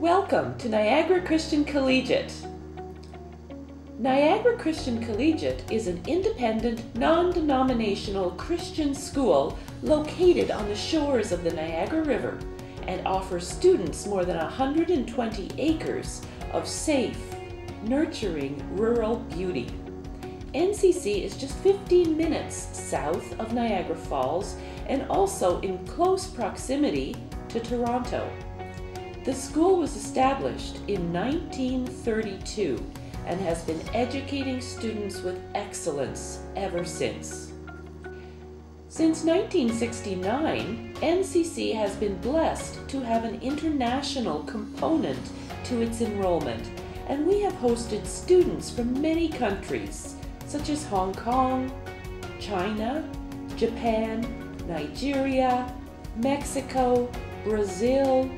Welcome to Niagara Christian Collegiate. Niagara Christian Collegiate is an independent, non denominational Christian school located on the shores of the Niagara River and offers students more than 120 acres of safe, nurturing rural beauty. NCC is just 15 minutes south of Niagara Falls and also in close proximity to Toronto. The school was established in 1932 and has been educating students with excellence ever since. Since 1969, NCC has been blessed to have an international component to its enrollment, and we have hosted students from many countries, such as Hong Kong, China, Japan, Nigeria, Mexico, Brazil,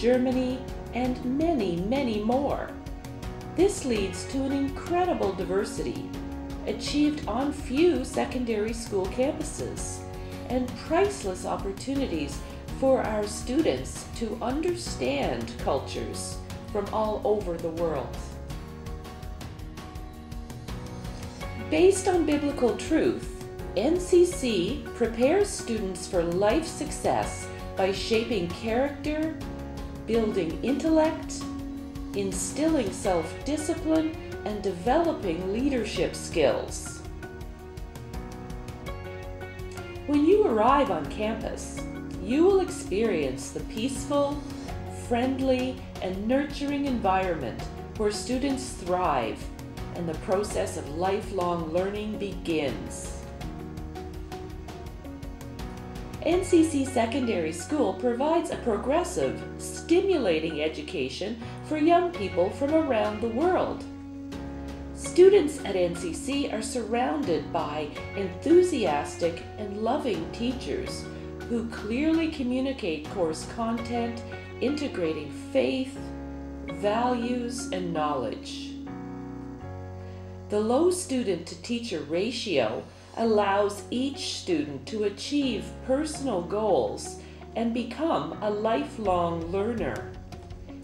Germany, and many, many more. This leads to an incredible diversity achieved on few secondary school campuses and priceless opportunities for our students to understand cultures from all over the world. Based on biblical truth, NCC prepares students for life success by shaping character, building intellect, instilling self discipline, and developing leadership skills. When you arrive on campus, you will experience the peaceful, friendly, and nurturing environment where students thrive and the process of lifelong learning begins. NCC Secondary School provides a progressive, stimulating education for young people from around the world. Students at NCC are surrounded by enthusiastic and loving teachers who clearly communicate course content, integrating faith, values, and knowledge. The low student to teacher ratio allows each student to achieve personal goals and become a lifelong learner.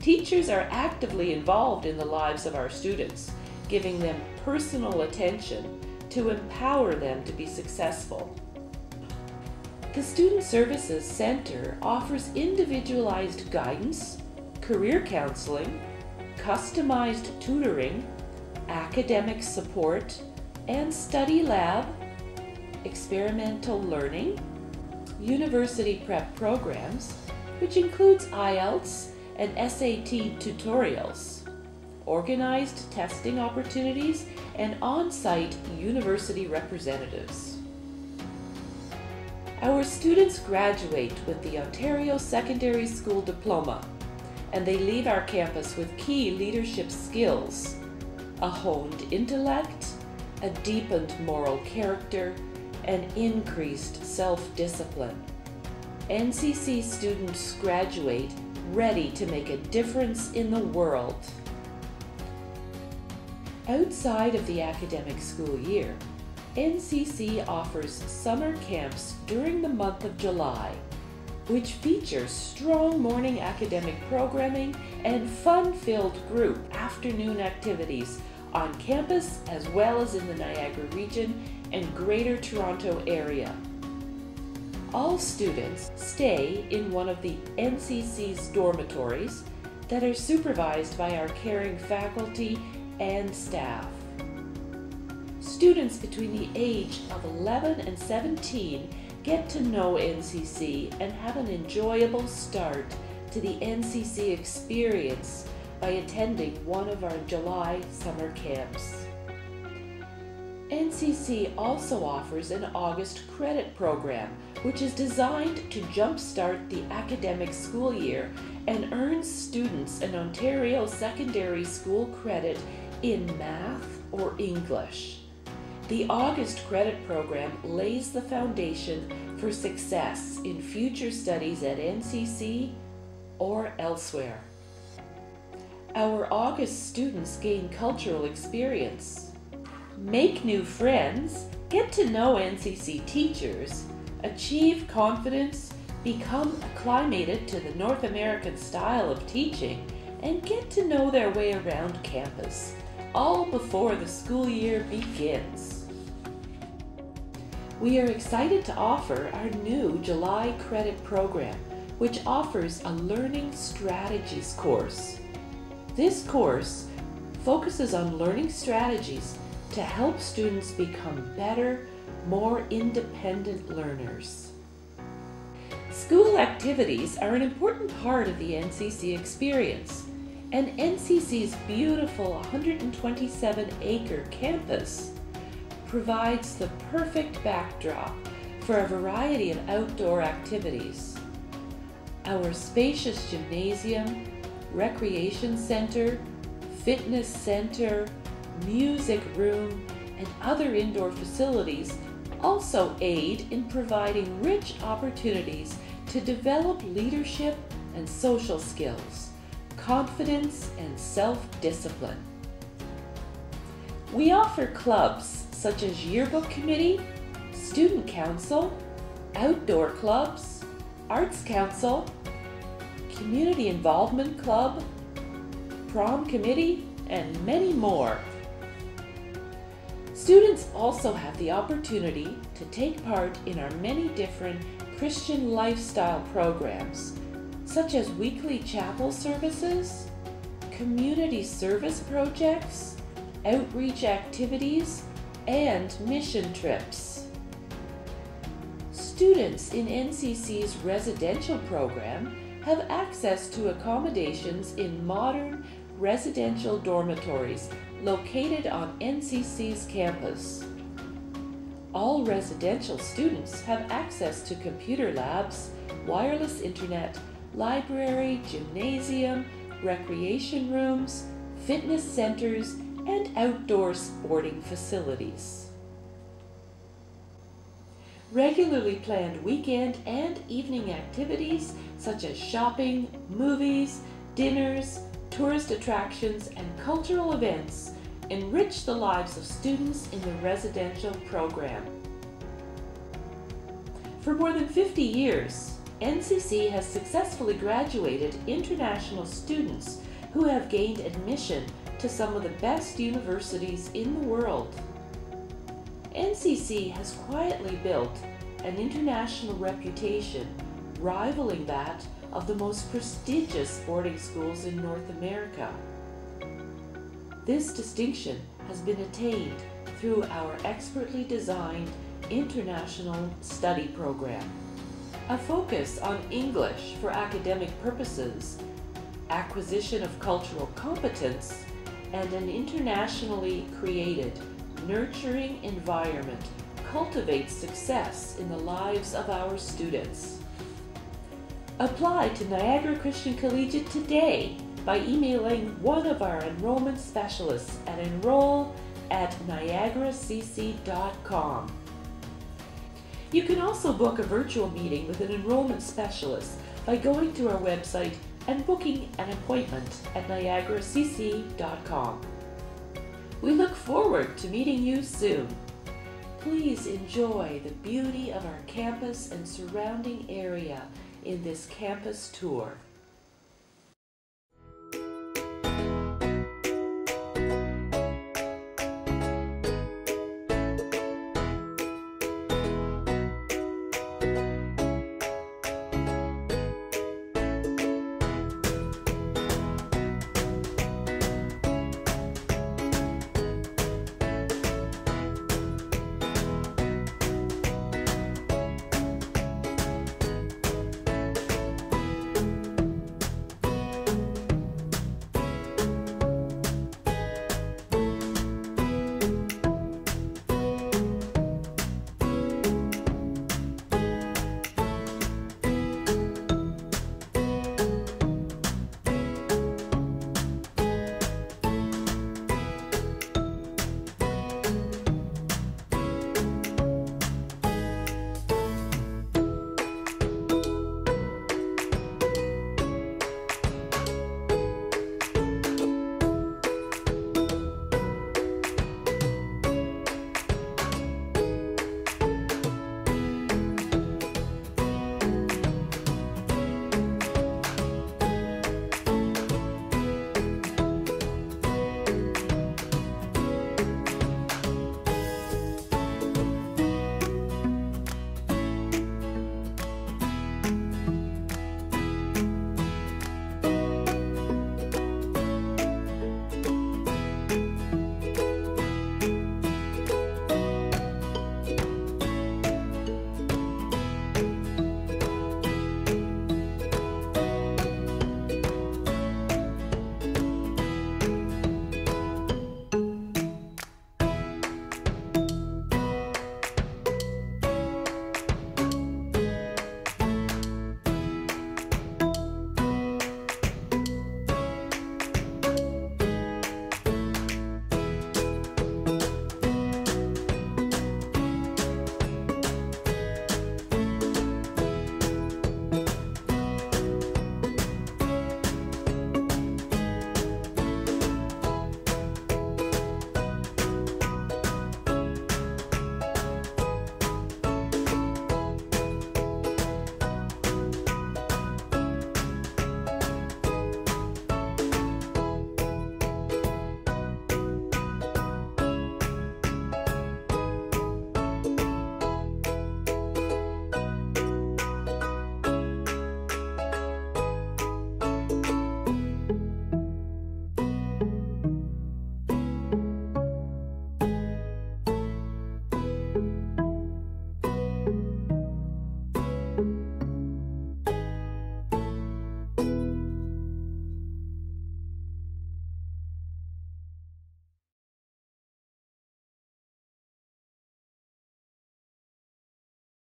Teachers are actively involved in the lives of our students, giving them personal attention to empower them to be successful. The Student Services Center offers individualized guidance, career counseling, customized tutoring, academic support, and study lab experimental learning, university prep programs, which includes IELTS and SAT tutorials, organized testing opportunities, and on site university representatives. Our students graduate with the Ontario Secondary School Diploma, and they leave our campus with key leadership skills a honed intellect, a deepened moral character, and increased self discipline. NCC students graduate ready to make a difference in the world. Outside of the academic school year, NCC offers summer camps during the month of July, which features strong morning academic programming and fun filled group afternoon activities on campus as well as in the Niagara region and Greater Toronto Area. All students stay in one of the NCC's dormitories that are supervised by our caring faculty and staff. Students between the age of 11 and 17 get to know NCC and have an enjoyable start to the NCC experience by attending one of our July summer camps. NCC also offers an August credit program, which is designed to jumpstart the academic school year and earns students an Ontario secondary school credit in math or English. The August credit program lays the foundation for success in future studies at NCC or elsewhere. Our August students gain cultural experience make new friends, get to know NCC teachers, achieve confidence, become acclimated to the North American style of teaching, and get to know their way around campus, all before the school year begins. We are excited to offer our new July credit program, which offers a Learning Strategies course. This course focuses on learning strategies to help students become better, more independent learners. School activities are an important part of the NCC experience, and NCC's beautiful 127 acre campus provides the perfect backdrop for a variety of outdoor activities. Our spacious gymnasium, recreation center, fitness center, music room, and other indoor facilities also aid in providing rich opportunities to develop leadership and social skills, confidence and self-discipline. We offer clubs such as Yearbook Committee, Student Council, Outdoor Clubs, Arts Council, Community Involvement Club, Prom Committee, and many more. Students also have the opportunity to take part in our many different Christian lifestyle programs, such as weekly chapel services, community service projects, outreach activities, and mission trips. Students in NCC's residential program have access to accommodations in modern residential dormitories located on NCC's campus. All residential students have access to computer labs, wireless internet, library, gymnasium, recreation rooms, fitness centers, and outdoor sporting facilities. Regularly planned weekend and evening activities such as shopping, movies, dinners, tourist attractions, and cultural events enrich the lives of students in the residential program. For more than 50 years, NCC has successfully graduated international students who have gained admission to some of the best universities in the world. NCC has quietly built an international reputation rivaling that of the most prestigious boarding schools in North America. This distinction has been attained through our expertly designed international study program. A focus on English for academic purposes, acquisition of cultural competence, and an internationally created, nurturing environment cultivates success in the lives of our students. Apply to Niagara Christian Collegiate today by emailing one of our enrollment specialists at enroll at niagaracc.com. You can also book a virtual meeting with an enrollment specialist by going to our website and booking an appointment at niagaracc.com. We look forward to meeting you soon. Please enjoy the beauty of our campus and surrounding area in this campus tour.